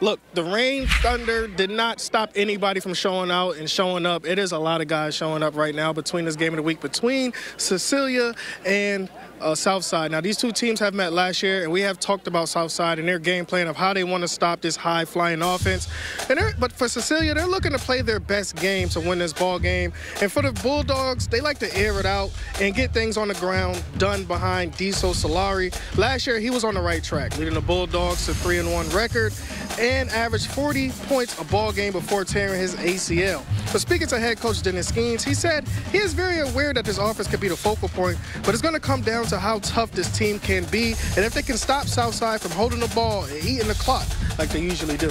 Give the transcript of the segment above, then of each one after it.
Look, the rain, thunder did not stop anybody from showing out and showing up. It is a lot of guys showing up right now between this game of the week between Cecilia and uh, Southside. Now, these two teams have met last year, and we have talked about Southside and their game plan of how they want to stop this high-flying offense. And but for Cecilia, they're looking to play their best game to win this ball game. And for the Bulldogs, they like to air it out and get things on the ground done behind Diso Solari. Last year, he was on the right track, leading the Bulldogs to 3-1 record and averaged 40 points a ball game before tearing his ACL. But speaking to head coach Dennis Skeens, he said he is very aware that this offense could be the focal point, but it's going to come down to how tough this team can be and if they can stop Southside from holding the ball and eating the clock like they usually do.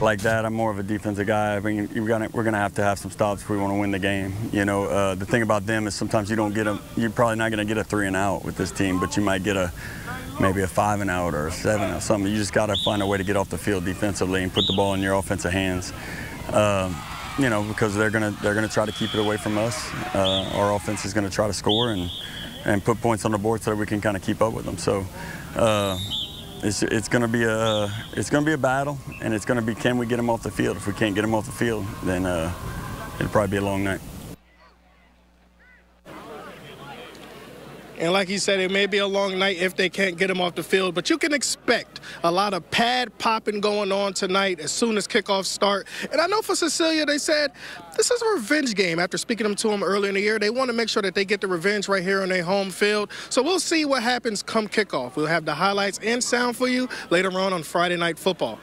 Like that, I'm more of a defensive guy. I mean, we're gonna we're gonna have to have some stops if we want to win the game. You know, uh, the thing about them is sometimes you don't get them. You're probably not gonna get a three and out with this team, but you might get a maybe a five and out or a seven or something. You just got to find a way to get off the field defensively and put the ball in your offensive hands. Um, you know, because they're gonna they're gonna try to keep it away from us. Uh, our offense is gonna try to score and and put points on the board so that we can kind of keep up with them. So. Uh, it's, it's going to be a it's going to be a battle, and it's going to be can we get them off the field? If we can't get them off the field, then uh, it'll probably be a long night. And like he said, it may be a long night if they can't get him off the field, but you can expect a lot of pad popping going on tonight as soon as kickoffs start. And I know for Cecilia, they said this is a revenge game. After speaking to him earlier in the year, they want to make sure that they get the revenge right here on their home field. So we'll see what happens come kickoff. We'll have the highlights and sound for you later on on Friday Night Football.